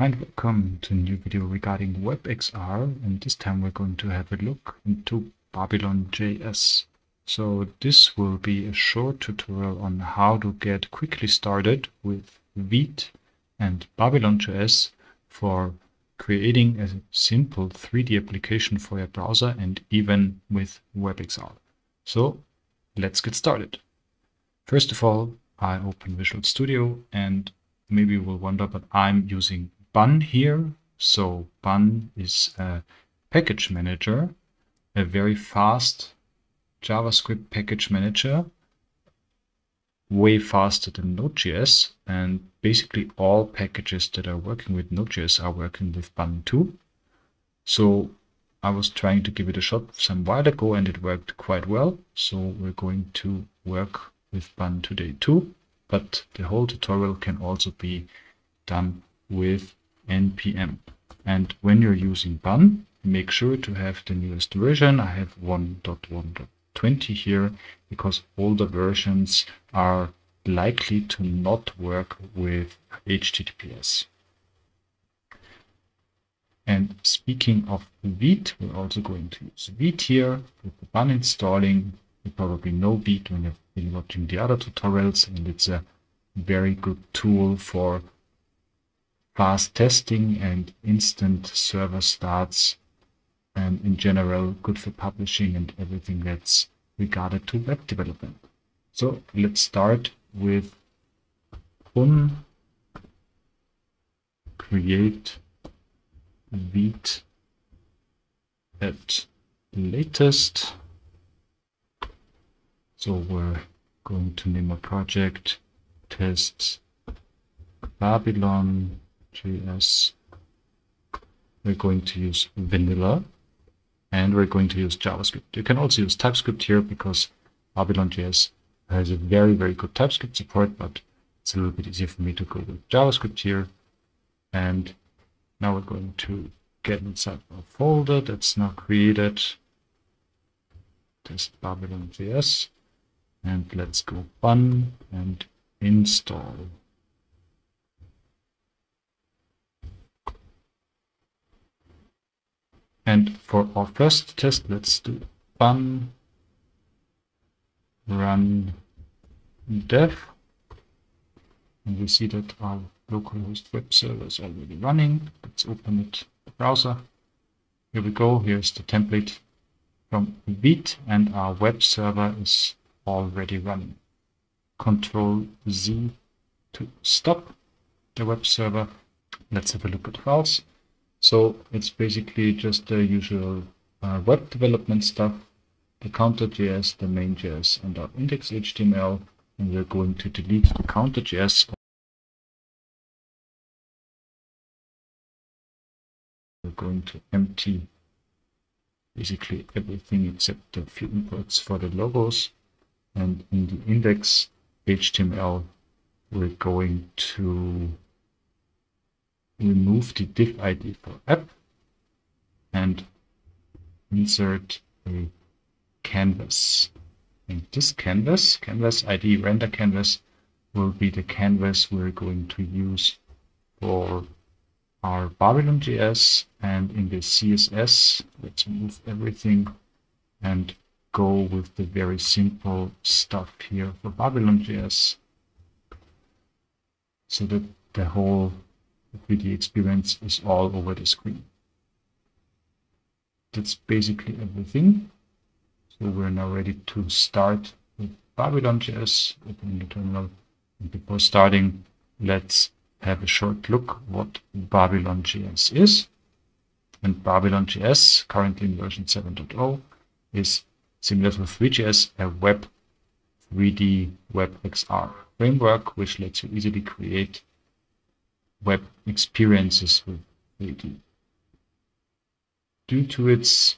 Hi and welcome to a new video regarding WebXR and this time we're going to have a look into Babylon.js. So this will be a short tutorial on how to get quickly started with Vite and Babylon.js for creating a simple 3D application for your browser and even with WebXR. So let's get started. First of all, I open Visual Studio and maybe you will wonder, but I'm using Bun here. So Bun is a package manager, a very fast JavaScript package manager, way faster than Node.js. And basically all packages that are working with Node.js are working with Bun too. So I was trying to give it a shot some while ago and it worked quite well. So we're going to work with Bun today too. But the whole tutorial can also be done with npm. And when you're using Bun, make sure to have the newest version. I have 1.1.20 here because older versions are likely to not work with HTTPS. And speaking of Vite, we're also going to use Vite here with the Bun installing. You probably know Vite when you've been watching the other tutorials, and it's a very good tool for fast testing and instant server starts and in general good for publishing and everything that's regarded to web development. So let's start with bun create vite at latest. So we're going to name a project test Babylon JS. We're going to use vanilla and we're going to use JavaScript. You can also use TypeScript here because Babylon.js has a very, very good TypeScript support, but it's a little bit easier for me to go with JavaScript here. And now we're going to get inside our folder that's now created. Test Babylon.js. And let's go bun and install. And for our first test, let's do bun run dev. And we see that our localhost web server is already running. Let's open it the browser. Here we go. Here's the template from Vite and our web server is already running. Control Z to stop the web server. Let's have a look at files. So it's basically just the usual uh, web development stuff, the counter.js, the main.js, and our index.html. And we're going to delete the counter.js. We're going to empty basically everything except a few imports for the logos. And in the index.html, we're going to remove the div ID for app and insert a canvas. And this canvas, canvas ID render canvas, will be the canvas we're going to use for our Babylon.js and in the CSS, let's move everything and go with the very simple stuff here for Babylon.js so that the whole the 3D experience is all over the screen. That's basically everything. So we're now ready to start with Babylon.js, opening the terminal. And before starting, let's have a short look what Babylon.js is. And Babylon.js, currently in version 7.0, is similar to Three.js, a web 3D WebXR framework, which lets you easily create web experiences with 3D. Due to its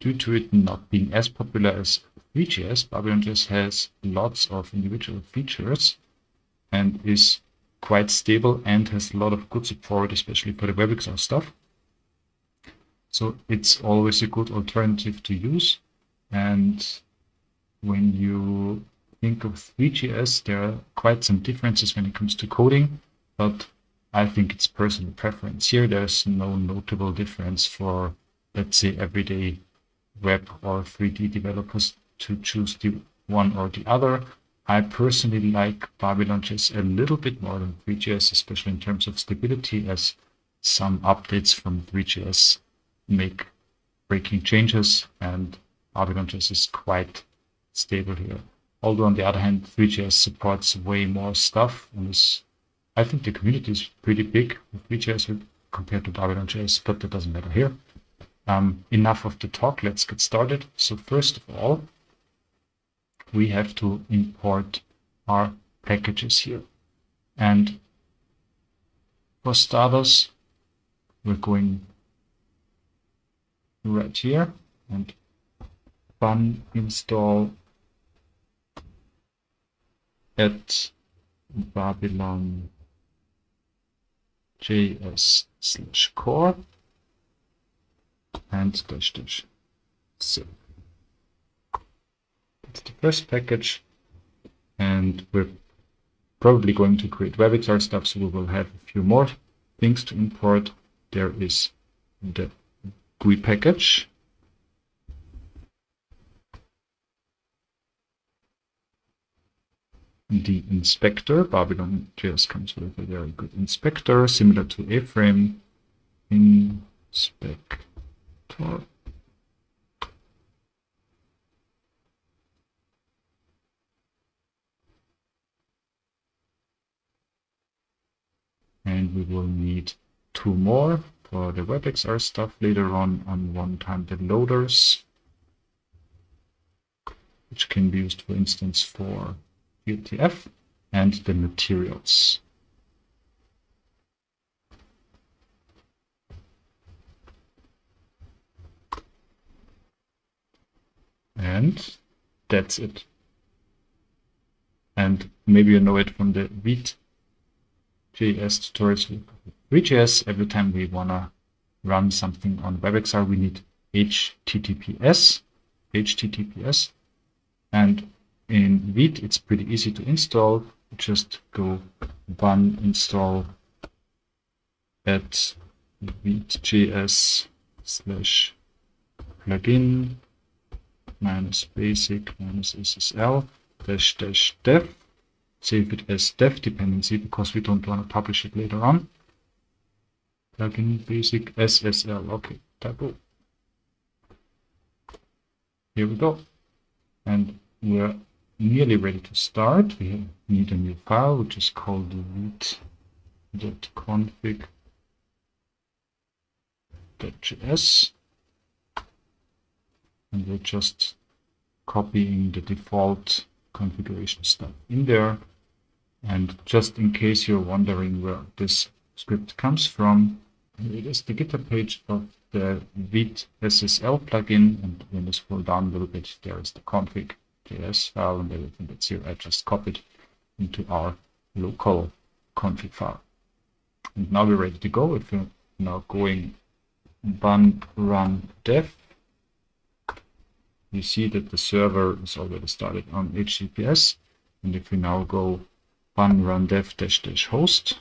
due to it not being as popular as Three.js, Babylon.js has lots of individual features and is quite stable and has a lot of good support, especially for the WebXR stuff. So it's always a good alternative to use. And when you think of Three.js, there are quite some differences when it comes to coding but I think it's personal preference. Here there's no notable difference for, let's say, everyday web or 3D developers to choose the one or the other. I personally like Babylon.js a little bit more than Three.js, especially in terms of stability, as some updates from Three.js make breaking changes, and Babylon.js is quite stable here. Although on the other hand, Three.js supports way more stuff, and is, I think the community is pretty big with Three.js compared to Babylon.js, but that doesn't matter here. Um, enough of the talk, let's get started. So first of all, we have to import our packages here. And for starters, we're going right here and bun install at babylon js slash core and dash dash zip. That's the first package and we're probably going to create WebXR stuff so we will have a few more things to import. There is the GUI package. The inspector, Babylon JS comes with a very good inspector, similar to A-Frame. Inspector. And we will need two more for the WebXR stuff later on on one time the loaders, which can be used, for instance, for glTF and the materials. And that's it. And maybe you know it from the Vite JS tutorials Three.js, every time we want to run something on WebXR, we need HTTPS, HTTPS. And in Vite, it's pretty easy to install. Just go bun install at vite.js slash plugin minus basic minus SSL dash dash dev. Save it as dev dependency because we don't want to publish it later on plugin basic SSL. Okay, typo. Here we go. And we're nearly ready to start. We need a new file, which is called vite.config.js. And we're just copying the default configuration stuff in there. And just in case you're wondering where this script comes from, it is the GitHub page of the Vite SSL plugin. And when you scroll down a little bit, there is the config.js file and everything that's here. I just copied into our local config file. And now we're ready to go. If you're now going bun run dev, you see that the server is already started on HTTPS. And if we now go bun run dev dash dash host,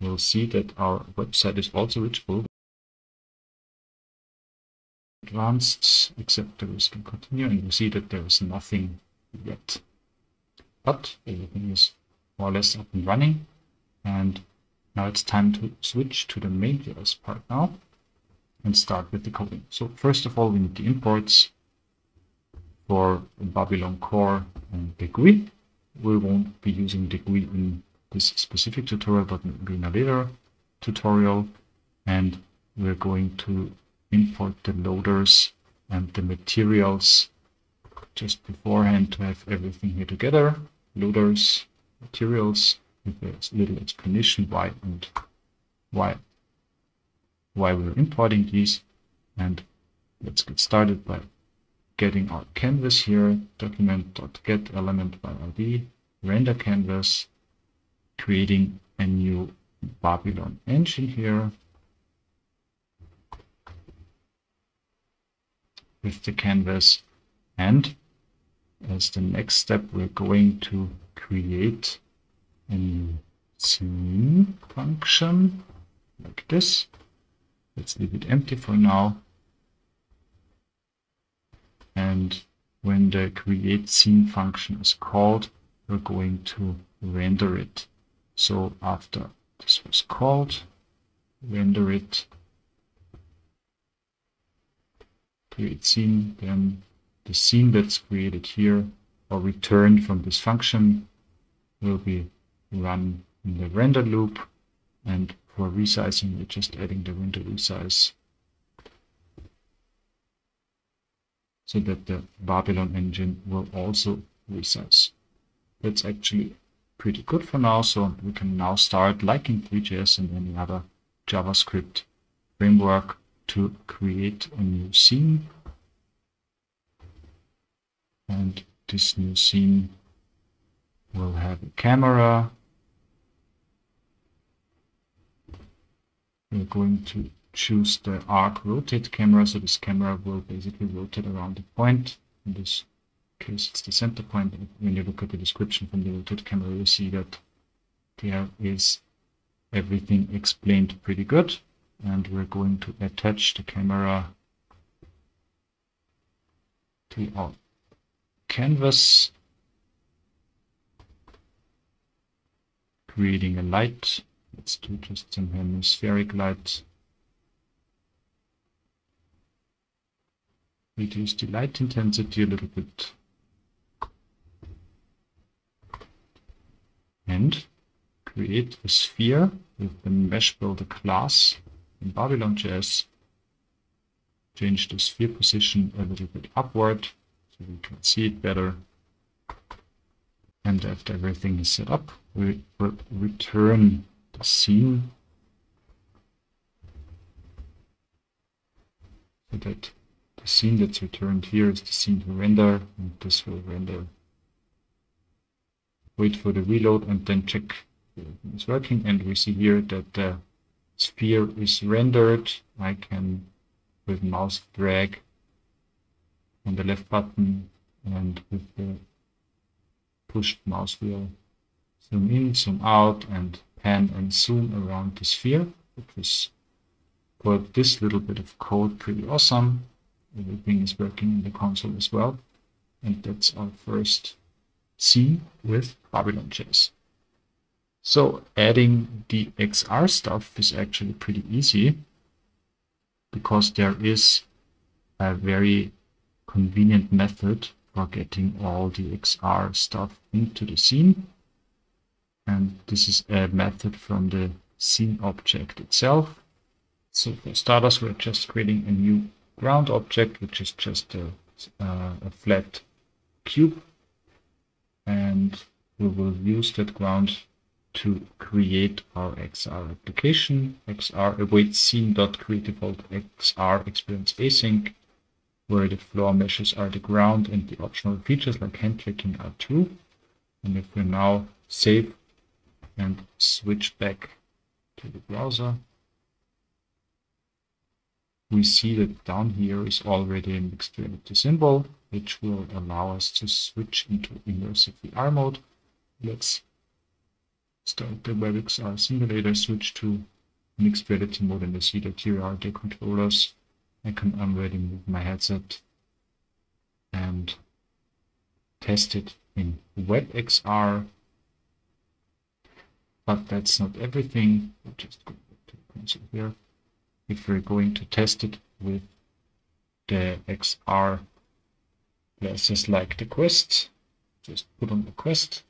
we'll see that our website is also reachable. Advanced, risk can continue, and you see that there is nothing yet. But everything is more or less up and running. And now it's time to switch to the main main.js part now and start with the coding. So first of all, we need the imports for Babylon Core and the GUI. We won't be using the GUI in this specific tutorial, but maybe in a later tutorial. And we're going to import the loaders and the materials just beforehand to have everything here together. Loaders, materials, with a little explanation why and why why we're importing these. And let's get started by getting our canvas here, document.get element by ID, render canvas, creating a new Babylon engine here with the canvas and as the next step we're going to create a new scene function like this. Let's leave it empty for now. And when the create scene function is called, we're going to render it. So after this was called, render it, create scene, then the scene that's created here or returned from this function will be run in the render loop and for resizing we're just adding the render resize so that the Babylon engine will also resize. That's actually pretty good for now, so we can now start, like in Three.js and any other JavaScript framework, to create a new scene. And this new scene will have a camera. We're going to choose the arc rotate camera, so this camera will basically rotate around the point. In this case, it's the center point. When you look at the description from the rotate camera, you see that there is everything explained pretty good. And we're going to attach the camera to our canvas, creating a light. Let's do just some hemispheric light. Reduce the light intensity a little bit. And create a sphere with the mesh builder class in Babylon.js. Change the sphere position a little bit upward so we can see it better. And after everything is set up, we will return the scene so that the scene that's returned here is the scene to render, and this will render. Wait for the reload and then check it's working. And we see here that the sphere is rendered. I can, with mouse drag on the left button and with the pushed mouse wheel, zoom in, zoom out, and pan and zoom around the sphere, which is for this little bit of code pretty awesome. Everything is working in the console as well. And that's our first scene with Babylon.js. So adding the XR stuff is actually pretty easy because there is a very convenient method for getting all the XR stuff into the scene. And this is a method from the scene object itself. So for starters, we're just creating a new ground object, which is just a, uh, a flat cube. And we will use that ground to create our XR application. XR awaits scene.createDefault XR experience async, where the floor meshes are the ground and the optional features like hand tracking are true. And if we now save and switch back to the browser, we see that down here is already an mixed reality symbol, which will allow us to switch into immersive VR mode. Let's start the WebXR simulator, switch to mixed reality mode, and you see that here are the controllers. I can already move my headset and test it in WebXR. But that's not everything. We'll just go to the console here if we're going to test it with the XR glasses like the Quest, just put on the Quest.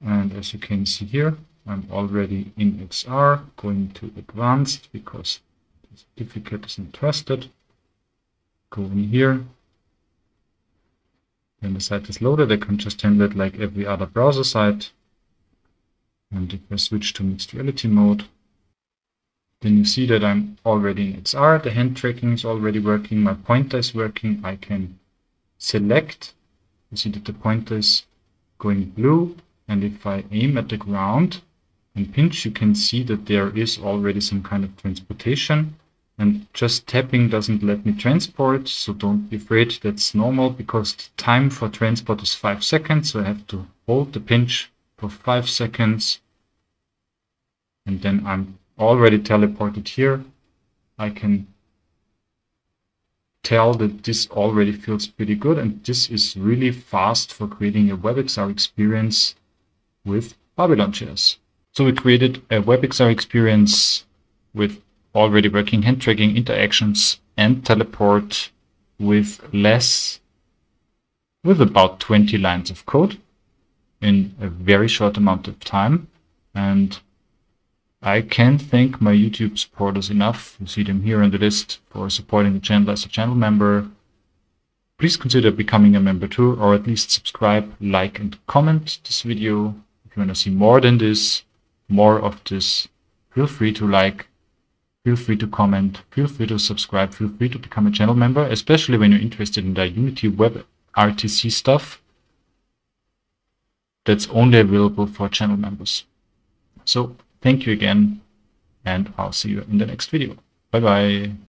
And as you can see here, I'm already in XR, going to advanced because the certificate isn't trusted. Go in here. When the site is loaded, I can just handle it like every other browser site. And if I switch to mixed reality mode, then you see that I'm already in XR, the hand tracking is already working, my pointer is working, I can select, you see that the pointer is going blue, and if I aim at the ground and pinch, you can see that there is already some kind of transportation, and just tapping doesn't let me transport, so don't be afraid, that's normal, because the time for transport is 5 seconds, so I have to hold the pinch for 5 seconds, and then I'm already teleported here. I can tell that this already feels pretty good and this is really fast for creating a WebXR experience with Babylon.js. So we created a WebXR experience with already working hand tracking interactions and teleport with less, with about 20 lines of code in a very short amount of time. And I can thank my YouTube supporters enough, you see them here on the list, for supporting the channel as a channel member. Please consider becoming a member too, or at least subscribe, like and comment this video. If you want to see more than this, more of this, feel free to like, feel free to comment, feel free to subscribe, feel free to become a channel member, especially when you're interested in the Unity Web RTC stuff that's only available for channel members. So thank you again, and I'll see you in the next video. Bye bye.